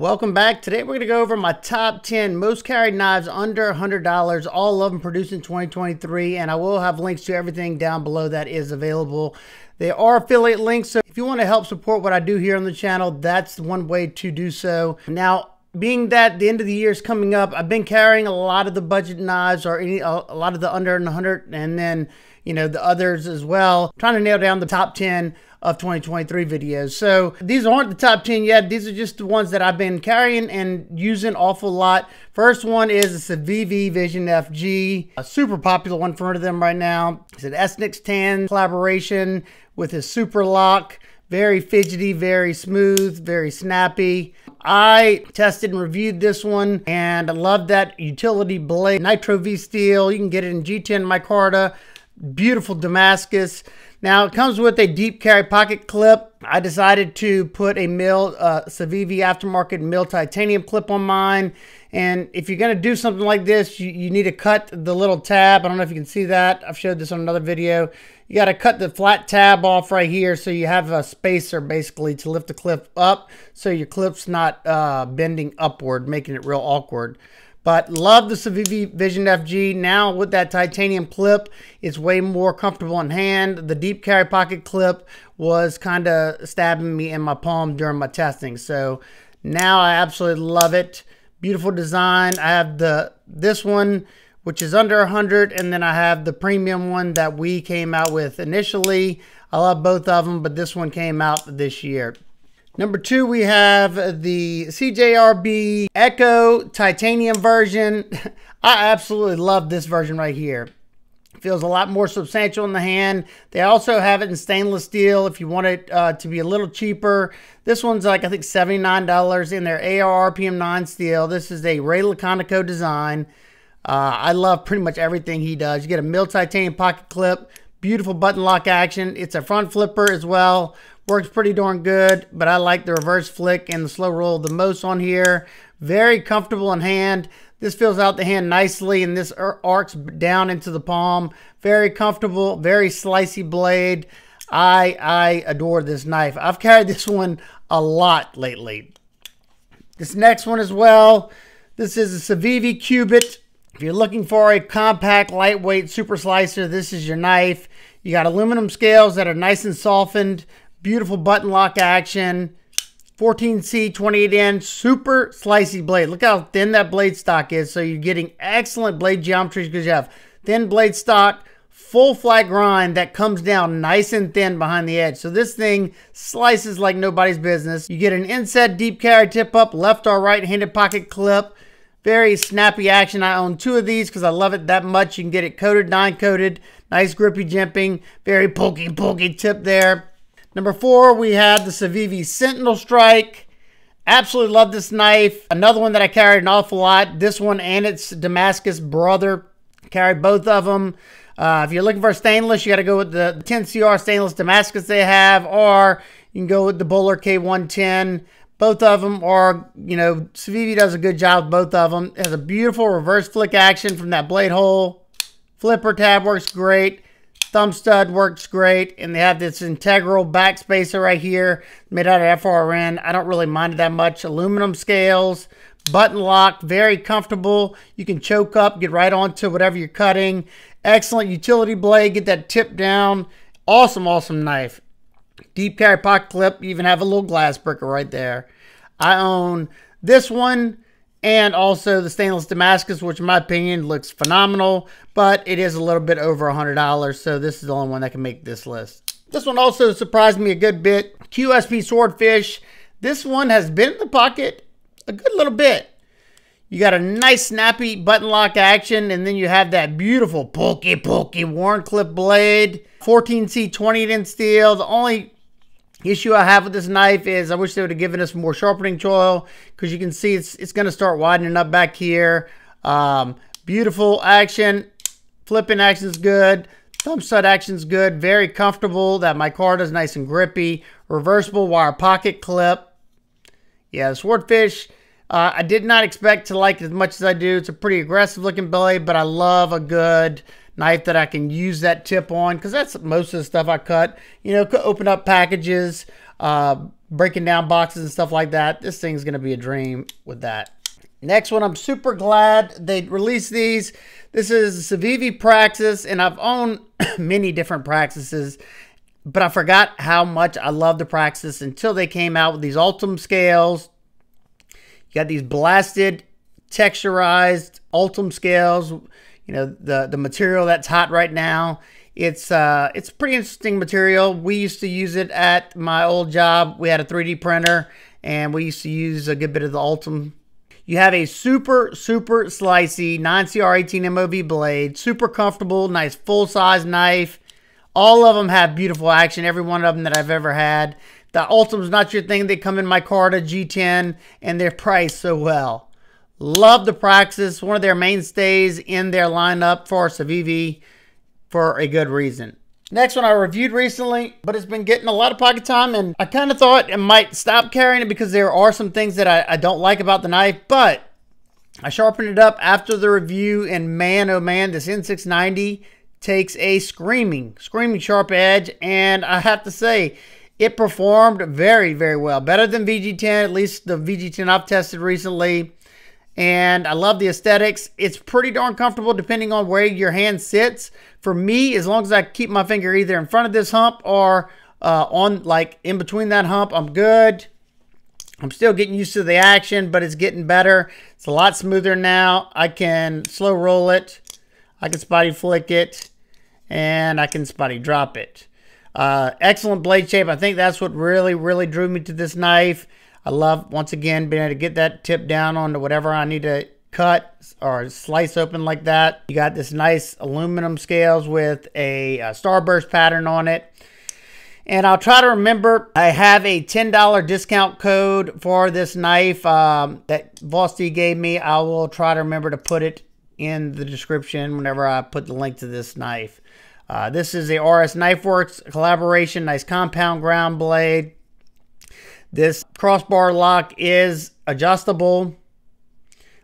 Welcome back. Today we're going to go over my top 10 most carried knives under $100, all of them produced in 2023, and I will have links to everything down below that is available. They are affiliate links, so if you want to help support what I do here on the channel, that's one way to do so. Now, being that the end of the year is coming up, I've been carrying a lot of the budget knives or any, a lot of the under 100 and then, you know, the others as well. trying to nail down the top 10 of 2023 videos. So these aren't the top 10 yet. These are just the ones that I've been carrying and using awful lot. First one is it's a Civivi Vision FG, a super popular one for them right now. It's an SNX 10 collaboration with his super lock. Very fidgety, very smooth, very snappy. I tested and reviewed this one and I love that utility blade. Nitro V steel. You can get it in G10 micarta. Beautiful Damascus. Now it comes with a deep carry pocket clip. I decided to put a mill, uh, Civivi aftermarket mill titanium clip on mine. And if you're going to do something like this, you, you need to cut the little tab. I don't know if you can see that. I've showed this on another video. You got to cut the flat tab off right here so you have a spacer basically to lift the clip up so your clip's not uh, bending upward, making it real awkward. But love the Vision FG. Now with that titanium clip, it's way more comfortable in hand. The deep carry pocket clip was kind of stabbing me in my palm during my testing. So now I absolutely love it. Beautiful design. I have the this one, which is under 100, and then I have the premium one that we came out with initially. I love both of them, but this one came out this year. Number two, we have the CJRB Ekko Titanium version. I absolutely love this version right here. Feels a lot more substantial in the hand. They also have it in stainless steel if you want it uh, to be a little cheaper. This one's like, I think, $79 in their AR RPM 9 steel. This is a Ray Laconico design. Uh, I love pretty much everything he does. You get a mill titanium pocket clip, beautiful button lock action. It's a front flipper as well. Works pretty darn good, but I like the reverse flick and the slow roll the most on here. Very comfortable in hand. This fills out the hand nicely and this arcs down into the palm. Very comfortable, very slicey blade. I, I adore this knife. I've carried this one a lot lately. This next one as well. This is a Civivi Qubit. If you're looking for a compact, lightweight super slicer, this is your knife. You got aluminum scales that are nice and softened. Beautiful button lock action. 14C28N super slicey blade. Look how thin that blade stock is. So you're getting excellent blade geometry because you have thin blade stock, full flat grind that comes down nice and thin behind the edge. So this thing slices like nobody's business. You get an inset deep carry tip up, left or right handed pocket clip. Very snappy action. I own two of these because I love it that much. You can get it coated, non-coated. Nice grippy jimping. Very pokey, pokey tip there. Number four, we have the Civivi Sentinel Strike. Absolutely love this knife. Another one that I carried an awful lot. This one and its Damascus brother. Carried both of them. Uh, if you're looking for stainless, you got to go with the 10CR stainless Damascus they have, or you can go with the Böhler K110. Both of them are, you know, Civivi does a good job with both of them. It has a beautiful reverse flick action from that blade hole. Flipper tab works great. Thumb stud works great, and they have this integral back spacer right here made out of FRN. I don't really mind it that much. Aluminum scales, button lock, very comfortable. You can choke up, get right onto whatever you're cutting. Excellent utility blade, get that tip down. Awesome, awesome knife. Deep carry pocket clip, you even have a little glass breaker right there. I own this one and also the stainless Damascus, which in my opinion looks phenomenal, but it is a little bit over $100, so this is the only one that can make this list. This one also surprised me a good bit. QSP Swordfish. This one has been in the pocket a good little bit. You got a nice snappy button lock action, and then you have that beautiful pokey pokey clip blade. 14C 20 inch steel. The only issue I have with this knife is I wish they would have given us more sharpening choil because you can see it's, it's going to start widening up back here. Um, beautiful action. Flipping action is good. Thumb stud action is good. Very comfortable. That my micarta is nice and grippy. Reversible wire pocket clip. Yeah, swordfish. Uh, I did not expect to like it as much as I do. It's a pretty aggressive looking blade, but I love a good knife that I can use that tip on because that's most of the stuff I cut. You know, open up packages. uh, breaking down boxes and stuff like that. This thing's going to be a dream with that. Next one, I'm super glad they released these. This is Civivi Praxis, and I've owned many different Praxises, but I forgot how much I love the Praxis until they came out with these Ultem scales. You got these blasted, texturized Ultem scales. You know, the, the material that's hot right now. It's uh, it's pretty interesting material. We used to use it at my old job. We had a 3D printer, and we used to use a good bit of the Ultem. you have a super, super slicey 9CR18 MOV blade, super comfortable, nice full-size knife. All of them have beautiful action, every one of them that I've ever had. The Ultem's not your thing. They come in my Micarta G10, and they're priced so well. Love the Praxis, one of their mainstays in their lineup for Civivi for a good reason. Next one I reviewed recently, but it's been getting a lot of pocket time, and I kind of thought I might stop carrying it because there are some things that I, I don't like about the knife, but I sharpened it up after the review, and man, oh man, this N690 takes a screaming, screaming sharp edge, and I have to say, it performed very, very well. Better than VG10, at least the VG10 I've tested recently. And I love the aesthetics. It's pretty darn comfortable depending on where your hand sits. For me, as long as I keep my finger either in front of this hump or uh, on like in between that hump, I'm good. I'm still getting used to the action, but it's getting better. It's a lot smoother now. I can slow roll it. I can spotty flick it. And I can spotty drop it. Uh, excellent blade shape. I think that's what really, really drew me to this knife. I love, once again, being able to get that tip down onto whatever I need to cut or slice open like that. You got this nice aluminum scales with a, a starburst pattern on it. And I'll try to remember, I have a $10 discount code for this knife um, that Vosteed gave me. I will try to remember to put it in the description whenever I put the link to this knife. Uh, this is the RS Knife Works collaboration, nice compound ground blade. This crossbar lock is adjustable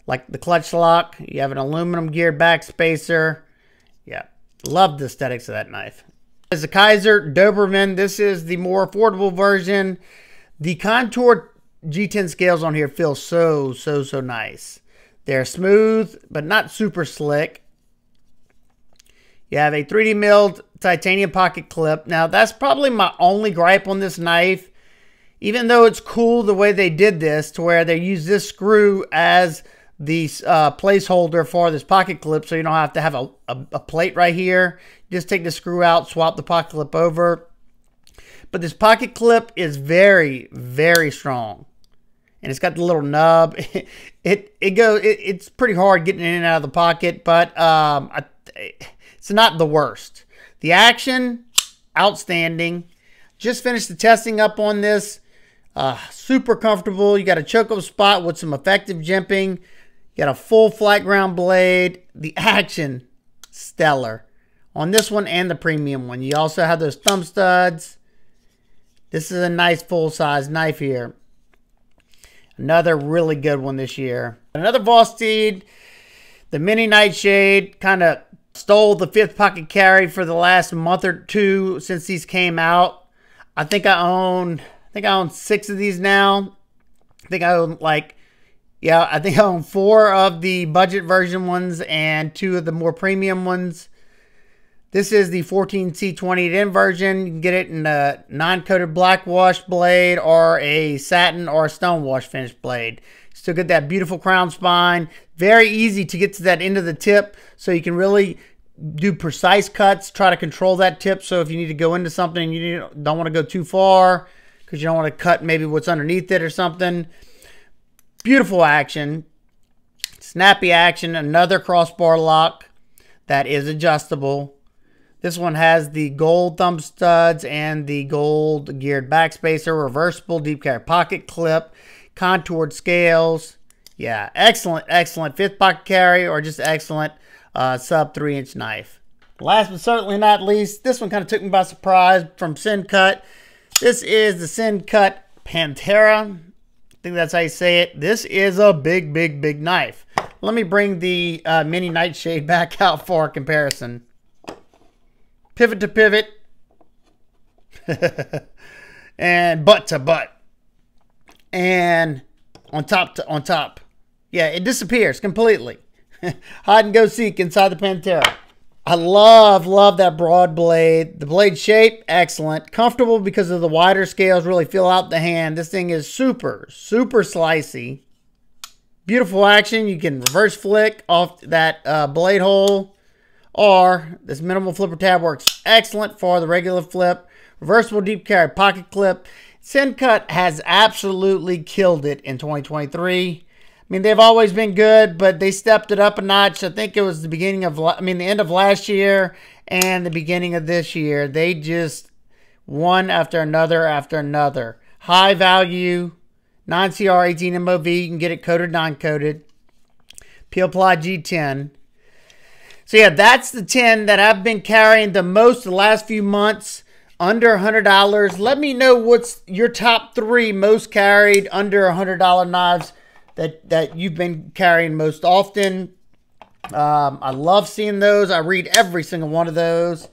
like the clutch lock. You have an aluminum geared back spacer. Yeah, love the aesthetics of that knife. As a Kizer Doberman, this is the more affordable version. The contour G10 scales on here feel so, so, so nice. They're smooth, but not super slick. You have a 3D milled titanium pocket clip. Now, that's probably my only gripe on this knife. Even though it's cool the way they did this, to where they use this screw as the uh, placeholder for this pocket clip so you don't have to have a, a, a plate right here. Just take the screw out, swap the pocket clip over. But this pocket clip is very, very strong. And it's got the little nub. it it goes. It, it's pretty hard getting in and out of the pocket, but um, I, it's not the worst. The action, outstanding. Just finished the testing up on this. Uh, super comfortable. You got a choke up spot with some effective jimping. You got a full flat ground blade. The action, stellar. On this one and the premium one. You also have those thumb studs. This is a nice full-size knife here. Another really good one this year. Another Vosteed. The Mini Nightshade kind of stole the fifth pocket carry for the last month or two since these came out. I think I own think I own six of these now. I think I own like yeah, I think I own four of the budget version ones and two of the more premium ones. This is the 14C20 in version. You can get it in a non-coated black wash blade or a satin or a stone wash finish blade. Still get that beautiful crown spine. Very easy to get to that end of the tip so you can really do precise cuts. Try to control that tip so if you need to go into something you don't want to go too far because you don't want to cut maybe what's underneath it or something. Beautiful action. Snappy action. Another crossbar lock that is adjustable. This one has the gold thumb studs and the gold geared backspacer, reversible deep carry pocket clip, contoured scales. Yeah, excellent, excellent fifth pocket carry or just excellent uh, sub three inch knife. Last but certainly not least, this one kind of took me by surprise from Sencut. This is the Sin Cut Phantara I think that's how you say it. This is a big, big, big knife. Let me bring the uh, mini nightshade back out for comparison. Pivot to pivot. and butt to butt. And on top to on top. Yeah, it disappears completely. Hide and go seek inside the Phantara. I love, love that broad blade. The blade shape, excellent. Comfortable because of the wider scales, really fill out the hand. This thing is super, super slicey. Beautiful action. You can reverse flick off that uh, blade hole. Or this minimal flipper tab works excellent for the regular flip. Reversible deep carry pocket clip. Sencut has absolutely killed it in 2023. I mean, they've always been good, but they stepped it up a notch. I think it was the beginning of, I mean, the end of last year and the beginning of this year. They just one after another after another. High value, 9CR 18 MOV. You can get it coated, non coated. Peel Ply G10. So, yeah, that's the 10 that I've been carrying the most the last few months under $100. Let me know what's your top three most carried under $100 knives that that you've been carrying most often. Um, I love seeing those. I read every single one of those.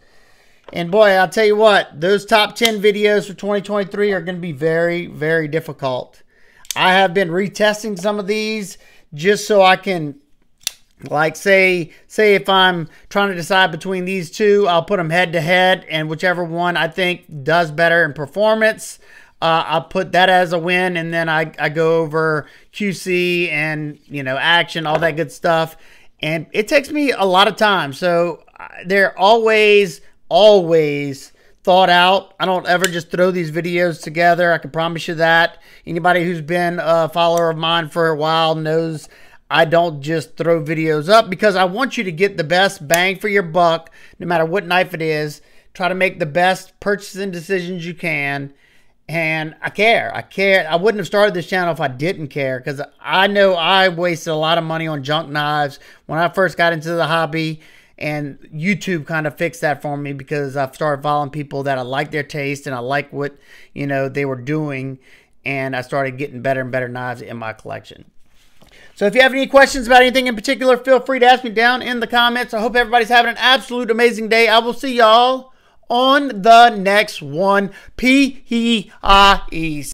And boy, I'll tell you what, those top 10 videos for 2023 are going to be very, very difficult. I have been retesting some of these just so I can like say say if I'm trying to decide between these two, I'll put them head to head and whichever one I think does better in performance, uh, I'll put that as a win, and then I, I go over QC and you know action, all that good stuff, and it takes me a lot of time. So uh, they're always always thought out. I don't ever just throw these videos together. I can promise you that. Anybody who's been a follower of mine for a while knows I don't just throw videos up because I want you to get the best bang for your buck, no matter what knife it is. Try to make the best purchasing decisions you can and I care. I care. I wouldn't have started this channel if I didn't care because I know I wasted a lot of money on junk knives when I first got into the hobby. And YouTube kind of fixed that for me because I've started following people that I like their taste and I like what, you know, they were doing. And I started getting better and better knives in my collection. So if you have any questions about anything in particular, feel free to ask me down in the comments. I hope everybody's having an absolute amazing day. I will see y'all on the next one. P E I E.